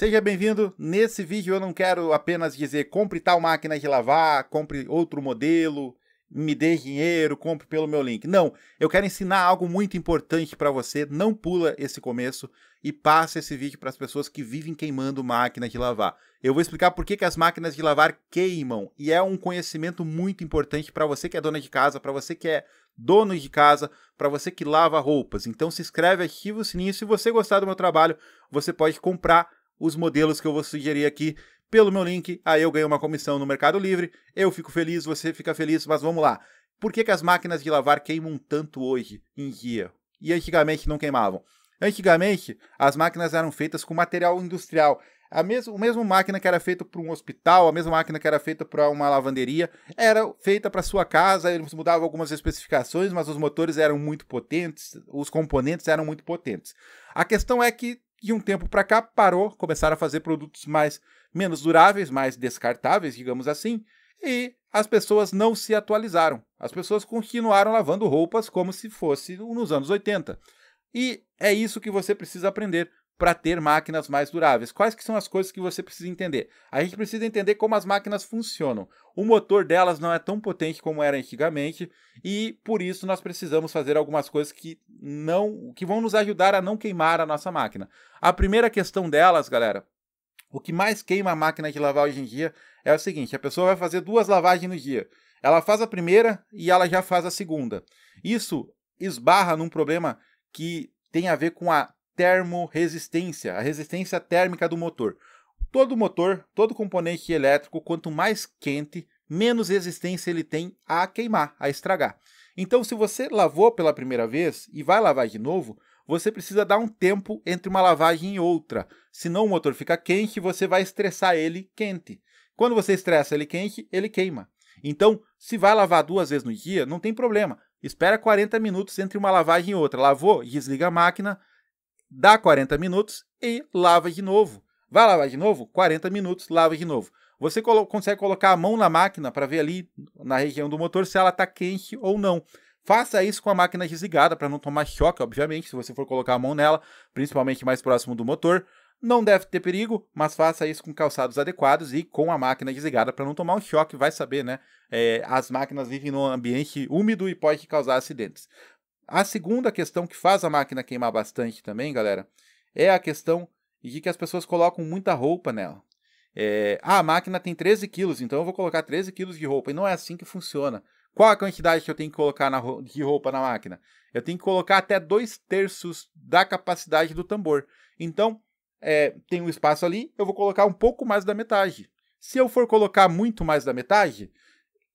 Seja bem-vindo. Nesse vídeo eu não quero apenas dizer compre tal máquina de lavar, compre outro modelo, me dê dinheiro, compre pelo meu link. Não, eu quero ensinar algo muito importante para você. Não pula esse começo e passa esse vídeo para as pessoas que vivem queimando máquina de lavar. Eu vou explicar por que, que as máquinas de lavar queimam e é um conhecimento muito importante para você que é dona de casa, para você que é dono de casa, para você que lava roupas. Então se inscreve, ativa o sininho. Se você gostar do meu trabalho, você pode comprar os modelos que eu vou sugerir aqui pelo meu link, aí eu ganho uma comissão no Mercado Livre, eu fico feliz, você fica feliz, mas vamos lá. Por que, que as máquinas de lavar queimam tanto hoje em dia? E antigamente não queimavam? Antigamente, as máquinas eram feitas com material industrial. A mesma, máquina que era feita para um hospital, a mesma máquina que era feita para uma lavanderia, era feita para sua casa, eles mudavam algumas especificações, mas os motores eram muito potentes, os componentes eram muito potentes. A questão é que de um tempo para cá parou, começaram a fazer produtos mais menos duráveis, mais descartáveis, digamos assim, e as pessoas não se atualizaram. As pessoas continuaram lavando roupas como se fosse nos anos 80. E é isso que você precisa aprender para ter máquinas mais duráveis. Quais que são as coisas que você precisa entender? A gente precisa entender como as máquinas funcionam. O motor delas não é tão potente como era antigamente e por isso nós precisamos fazer algumas coisas que não que vão nos ajudar a não queimar a nossa máquina. A primeira questão delas, galera, o que mais queima a máquina de lavar hoje em dia é o seguinte: a pessoa vai fazer duas lavagens no dia. Ela faz a primeira e ela já faz a segunda. Isso esbarra num problema que tem a ver com a termorresistência, a resistência térmica do motor. Todo motor, todo componente elétrico, quanto mais quente, menos resistência ele tem a queimar, a estragar. Então, se você lavou pela primeira vez e vai lavar de novo, você precisa dar um tempo entre uma lavagem e outra. Senão o motor fica quente e você vai estressar ele quente. Quando você estressa ele quente, ele queima. Então, se vai lavar duas vezes no dia, não tem problema. Espera 40 minutos entre uma lavagem e outra. Lavou, desliga a máquina, dá 40 minutos e lava de novo. Vai lavar de novo? 40 minutos, lava de novo. Você colo consegue colocar a mão na máquina para ver ali na região do motor se ela está quente ou não. Faça isso com a máquina desligada para não tomar choque, obviamente, se você for colocar a mão nela, principalmente mais próximo do motor. Não deve ter perigo, mas faça isso com calçados adequados e com a máquina desligada para não tomar um choque. Vai saber, né? É, as máquinas vivem num ambiente úmido e pode causar acidentes. A segunda questão que faz a máquina queimar bastante também, galera, é a questão de que as pessoas colocam muita roupa nela. É, ah, a máquina tem 13 quilos, então eu vou colocar 13 quilos de roupa. E não é assim que funciona. Qual a quantidade que eu tenho que colocar de roupa na máquina? Eu tenho que colocar até dois terços da capacidade do tambor. Então, é, tem um espaço ali, eu vou colocar um pouco mais da metade. Se eu for colocar muito mais da metade,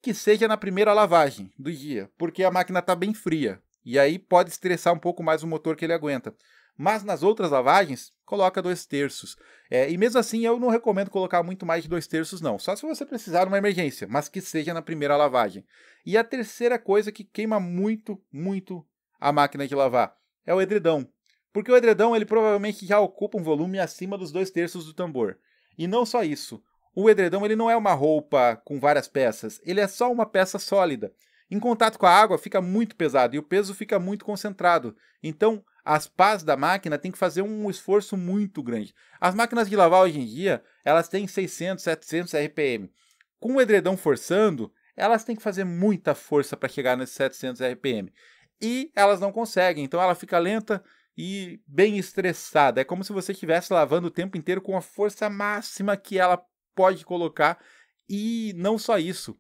que seja na primeira lavagem do dia, porque a máquina está bem fria. E aí pode estressar um pouco mais o motor que ele aguenta. Mas nas outras lavagens, coloca dois terços. É, e mesmo assim, eu não recomendo colocar muito mais de dois terços, não. Só se você precisar de uma emergência, mas que seja na primeira lavagem. E a terceira coisa que queima muito, muito a máquina de lavar é o edredão. Porque o edredão ele provavelmente já ocupa um volume acima dos dois terços do tambor. E não só isso. O edredão ele não é uma roupa com várias peças, ele é só uma peça sólida. Em contato com a água fica muito pesado e o peso fica muito concentrado. Então, as pás da máquina têm que fazer um esforço muito grande. As máquinas de lavar hoje em dia, elas têm 600, 700 RPM. Com o edredão forçando, elas têm que fazer muita força para chegar nesses 700 RPM. E elas não conseguem, então ela fica lenta e bem estressada. É como se você estivesse lavando o tempo inteiro com a força máxima que ela pode colocar. E não só isso,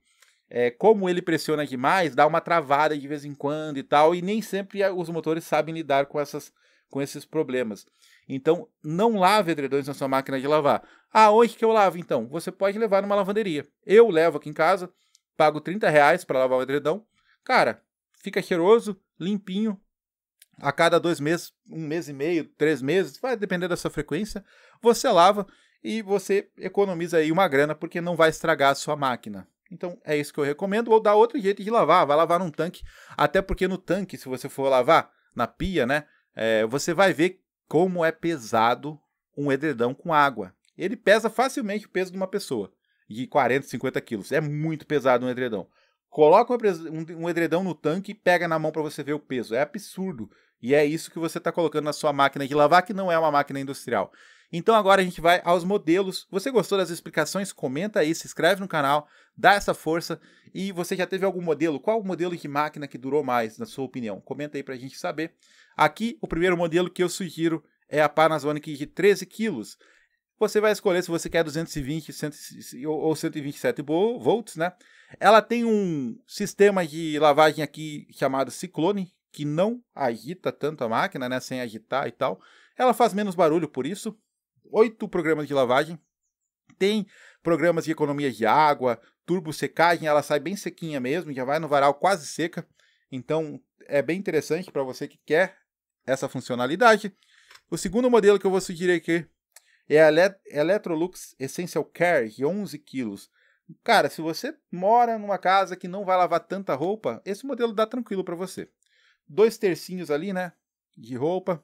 é, como ele pressiona demais, dá uma travada de vez em quando e tal, e nem sempre os motores sabem lidar com, essas, com esses problemas. Então, não lave edredões na sua máquina de lavar. Ah, onde que eu lavo então? Você pode levar numa lavanderia. Eu levo aqui em casa, pago 30 reais para lavar o edredão. Cara, fica cheiroso, limpinho. A cada dois meses, um mês e meio, três meses, vai depender da sua frequência, você lava e você economiza aí uma grana porque não vai estragar a sua máquina. Então é isso que eu recomendo. Ou dá outro jeito de lavar, vai lavar num tanque. Até porque no tanque, se você for lavar na pia, né? É, você vai ver como é pesado um edredão com água. Ele pesa facilmente o peso de uma pessoa, de 40, 50 quilos. É muito pesado um edredão. Coloca um edredão no tanque e pega na mão para você ver o peso. É absurdo. E é isso que você está colocando na sua máquina de lavar, que não é uma máquina industrial. Então agora a gente vai aos modelos. Você gostou das explicações? Comenta aí, se inscreve no canal, dá essa força. E você já teve algum modelo? Qual o modelo de máquina que durou mais, na sua opinião? Comenta aí para a gente saber. Aqui, o primeiro modelo que eu sugiro é a Panasonic de 13 quilos. Você vai escolher se você quer 220 ou 127 volts, né? Ela tem um sistema de lavagem aqui chamado Cyclone, que não agita tanto a máquina, né? Sem agitar e tal. Ela faz menos barulho por isso. Oito programas de lavagem. Tem programas de economia de água, turbo secagem, ela sai bem sequinha mesmo, já vai no varal quase seca. Então é bem interessante para você que quer essa funcionalidade. O segundo modelo que eu vou sugerir aqui é a Electrolux Essential Care de 11 quilos. Cara, se você mora numa casa que não vai lavar tanta roupa, esse modelo dá tranquilo para você. Dois tercinhos ali, né, de roupa,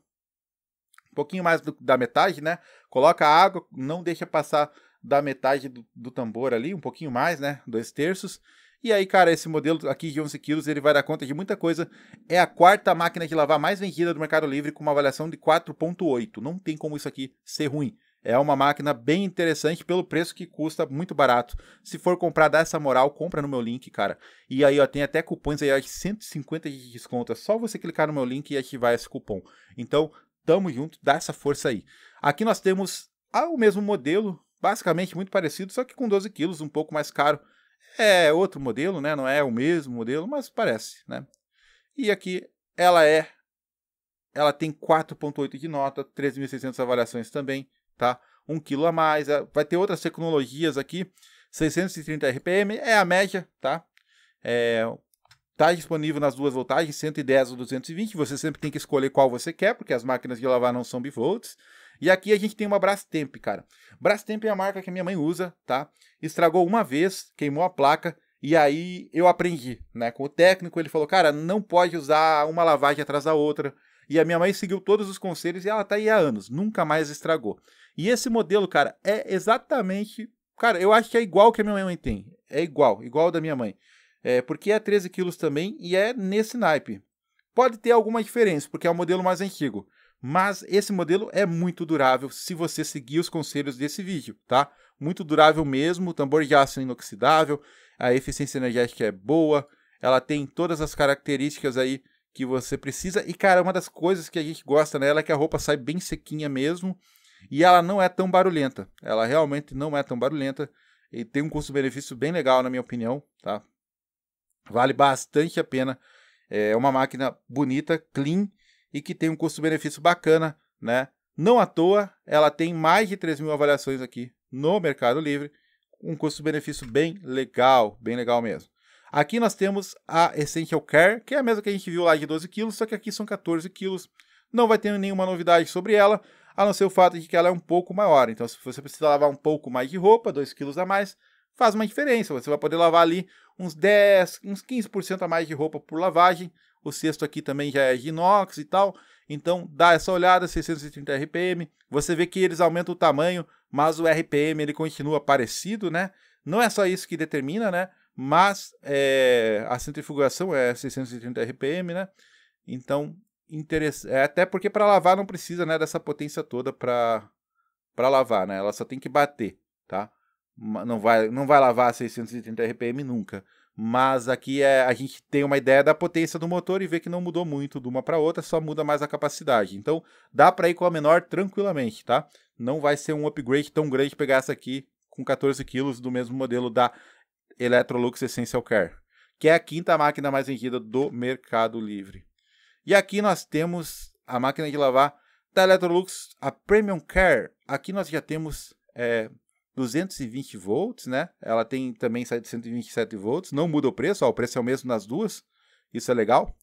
um pouquinho mais do, da metade, né? Coloca água, não deixa passar da metade do, do, tambor ali, um pouquinho mais, né? Dois terços. E aí, cara, esse modelo aqui de 11 quilos, ele vai dar conta de muita coisa. É a quarta máquina de lavar mais vendida do Mercado Livre com uma avaliação de 4.8. Não tem como isso aqui ser ruim. É uma máquina bem interessante pelo preço que custa, muito barato. Se for comprar, dá essa moral, compra no meu link, cara. E aí, ó, tem até cupons aí de 150 de desconto. É só você clicar no meu link e ativar esse cupom. Então, tamo junto, dá essa força aí. Aqui nós temos ah, o mesmo modelo, basicamente muito parecido, só que com 12 quilos, um pouco mais caro. É outro modelo, né? Não é o mesmo modelo, mas parece, né? E aqui ela é ela tem 4.8 de nota, 13.600 avaliações também tá? 1 kg a mais, é, vai ter outras tecnologias aqui, 630 RPM é a média, tá? É, tá disponível nas duas voltagens, 110 ou 220, você sempre tem que escolher qual você quer, porque as máquinas de lavar não são bivolts. E aqui a gente tem uma Brastemp, cara. Brastemp é a marca que a minha mãe usa, tá? Estragou uma vez, queimou a placa, e aí eu aprendi, né? Com o técnico, ele falou, cara, não pode usar uma lavagem atrás da outra. E a minha mãe seguiu todos os conselhos e ela tá aí há anos, nunca mais estragou. E esse modelo, cara, é exatamente. Cara, eu acho que é igual que a minha mãe tem. É igual, igual da minha mãe. É, porque é 13 quilos também e é nesse naipe. Pode ter alguma diferença, porque é o modelo mais antigo. Mas esse modelo é muito durável se você seguir os conselhos desse vídeo, tá? Muito durável mesmo, tambor de aço inoxidável, a eficiência energética é boa, ela tem todas as características aí que você precisa. E, cara, uma das coisas que a gente gosta nela é que a roupa sai bem sequinha mesmo. E ela não é tão barulhenta. Ela realmente não é tão barulhenta. E tem um custo-benefício bem legal, na minha opinião. Tá? Vale bastante a pena. É uma máquina bonita, clean e que tem um custo-benefício bacana. Né? Não à toa, ela tem mais de 3 mil avaliações aqui no Mercado Livre. Um custo-benefício bem legal, bem legal mesmo. Aqui nós temos a Essential Care, que é a mesma que a gente viu lá de 12 kg, só que aqui são 14 kg. Não vai ter nenhuma novidade sobre ela, a não ser o fato de que ela é um pouco maior. Então, se você precisa lavar um pouco mais de roupa, 2 quilos a mais, faz uma diferença. Você vai poder lavar ali uns 10, uns 15% a mais de roupa por lavagem. O cesto aqui também já é de inox e tal. Então, dá essa olhada, 630 RPM. Você vê que eles aumentam o tamanho, mas o RPM ele continua parecido, né? Não é só isso que determina, né? Mas é, a centrifugação é 630 RPM, né? Então, interessante. É, até porque para lavar não precisa né, dessa potência toda para lavar, né? Ela só tem que bater, tá? Não vai, não vai lavar a 630 RPM nunca. Mas aqui é, a gente tem uma ideia da potência do motor e vê que não mudou muito de uma para outra, só muda mais a capacidade. Então dá para ir com a menor tranquilamente, tá? Não vai ser um upgrade tão grande pegar essa aqui com 14 kg do mesmo modelo da Electrolux Essential Care, que é a quinta máquina mais vendida do Mercado Livre. E aqui nós temos a máquina de lavar da Electrolux, a Premium Care. Aqui nós já temos é, 220 volts, né? Ela tem também sai de 127 volts. Não muda o preço, ó, o preço é o mesmo nas duas. Isso é legal.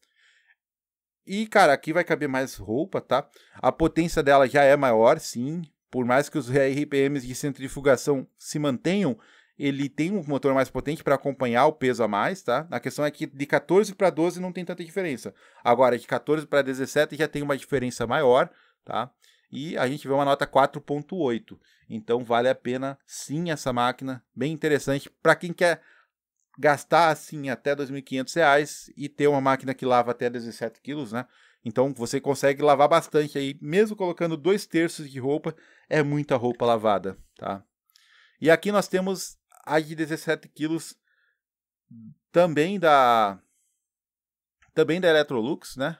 E, cara, aqui vai caber mais roupa, tá? A potência dela já é maior, sim. Por mais que os RPMs de centrifugação se mantenham, ele tem um motor mais potente para acompanhar o peso a mais, tá? A questão é que de 14 para 12 não tem tanta diferença. Agora, de 14 para 17 já tem uma diferença maior, tá? E a gente vê uma nota 4.8. Então vale a pena sim essa máquina, bem interessante para quem quer gastar assim até R$ 2.500 e ter uma máquina que lava até 17 quilos, né? Então você consegue lavar bastante aí, mesmo colocando dois terços de roupa, é muita roupa lavada, tá? E aqui nós temos a de 17 quilos também da também da Electrolux, né?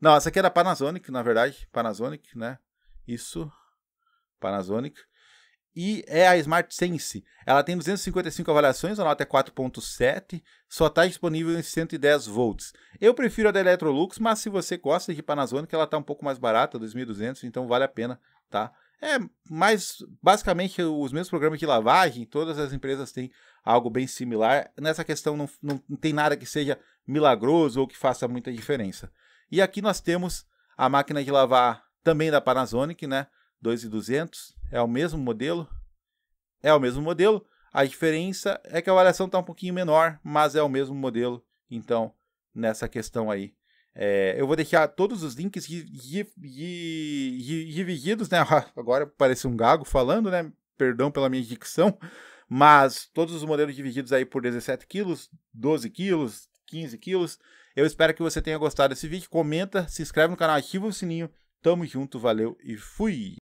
Não, essa aqui da Panasonic, na verdade, Panasonic, né? Isso, Panasonic. E é a Smart Sense. Ela tem 255 avaliações, a nota é 4.7, só está disponível em 110 volts. Eu prefiro a da Electrolux, mas se você gosta de Panasonic, ela está um pouco mais barata, 2.200, então vale a pena, tá? É, mas basicamente os mesmos programas de lavagem, todas as empresas têm algo bem similar. Nessa questão não, não, não tem nada que seja milagroso ou que faça muita diferença. E aqui nós temos a máquina de lavar também da Panasonic, né? 2200, é o mesmo modelo. É o mesmo modelo. A diferença é que a variação está um pouquinho menor, mas é o mesmo modelo. Então, nessa questão aí. É, eu vou deixar todos os links divididos, né? Agora parece um gago falando, né? Perdão pela minha dicção. Mas todos os modelos divididos aí por 17 quilos, 12 quilos, 15 quilos. Eu espero que você tenha gostado desse vídeo. Comenta, se inscreve no canal, ativa o sininho. Tamo junto, valeu e fui!